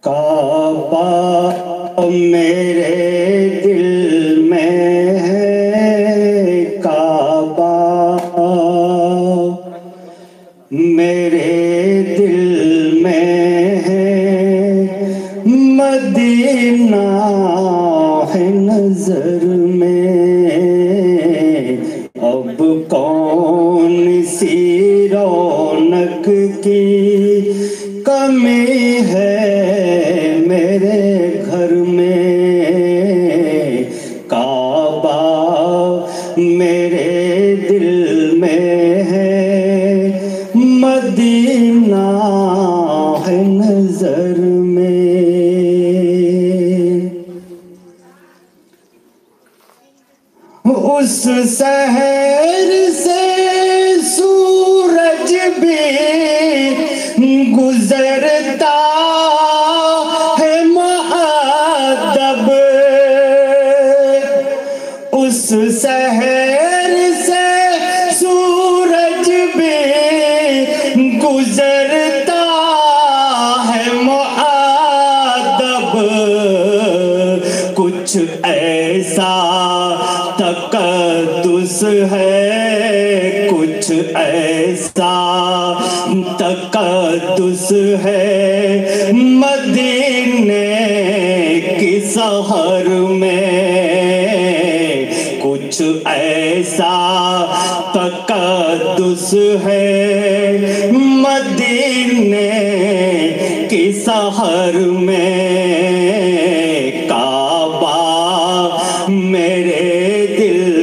کعبہ میرے دل میں ہے کعبہ۔ میرے دل میں کمی ہے میرے گھر میں۔ کعبہ میرے دل میں ہے۔ مدینہ ہے نظر میں۔ اس سحر ہے کچھ ایسا تقدس ہے۔ مدینے کی سحر میں کچھ ایسا تقدس ہے۔ مدینے کی سحر میں کعبہ میرے دل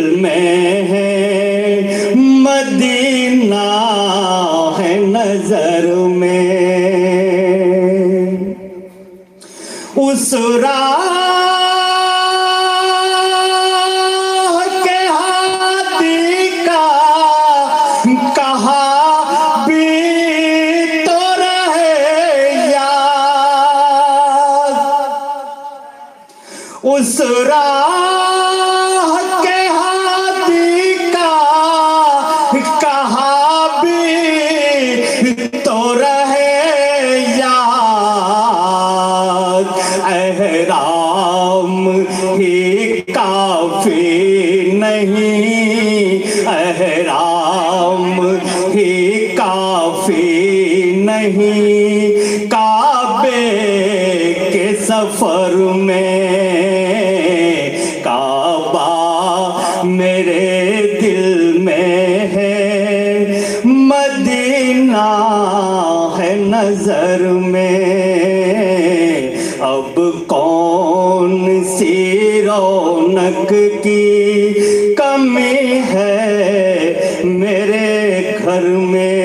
اس کے ہاتھی کا کہا بھی تو رہے اس راہ احرام ہی کافی نہیں احرام ہی کافی نہیں کعبے کے سفر میں اب کون سی رونق کی کمی ہے میرے گھر میں؟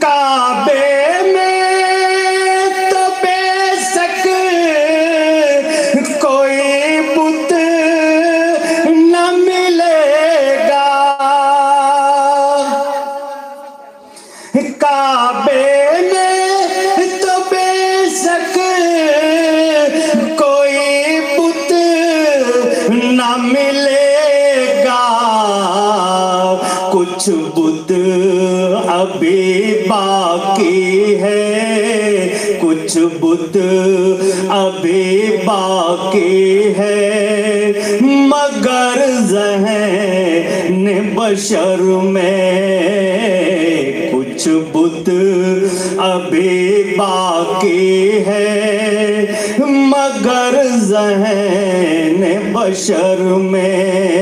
کعبے میں تو بے شک کوئی بت نہ ملے گا۔ کعبے کچھ بت ابھی باقی ہے۔ کچھ بت ابھی باقی ہے۔ مگر ذہن بشر میں کچھ بت ابھی باقی ہے۔ مگر ذہن بشر میں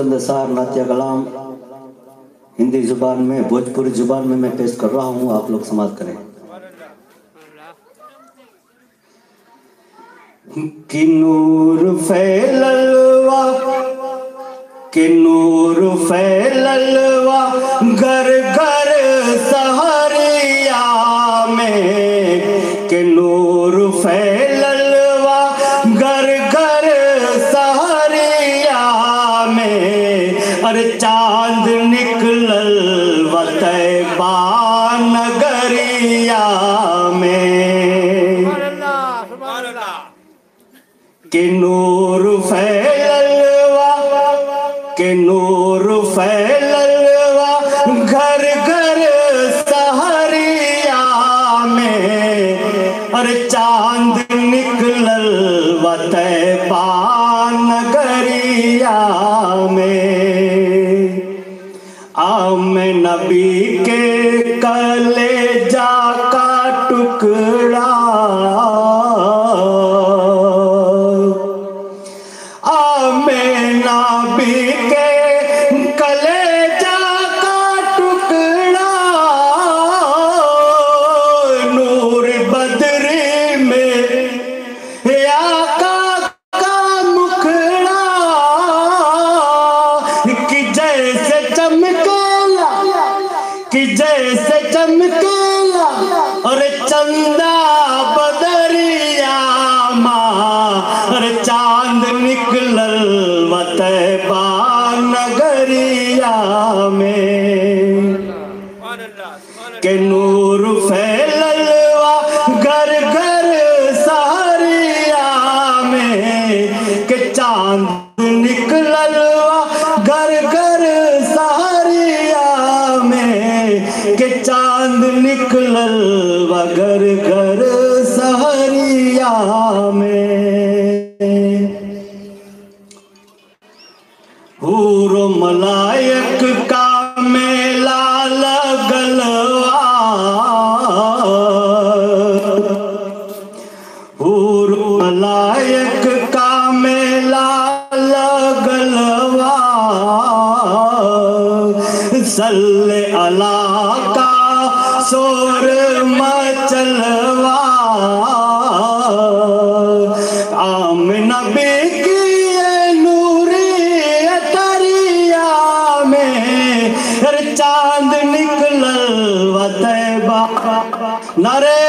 چند سار ناتیہ کلام ہندی زبان میں، بھوجپوری زبان میں میں پیش کر رہا ہوں، آپ لوگ سماعت کریں۔ کہ نور فیللوا کہ نور فیللوا گھر سبحان اللہ کہ نور فیلوا کہ نور فیلوا گھر گھر سہریا میں، اور چاند نکلل و پان گریا میں۔ آم نبی کے کلے جا کا ٹکڑا سے چمکالا اور چندہ بدریا ماں چاند نکلل وطیبہ نگریا میں کہ نور پھیل لائق ميلا لڳلواايڪ ڪا ميلا لڳلواچل নারে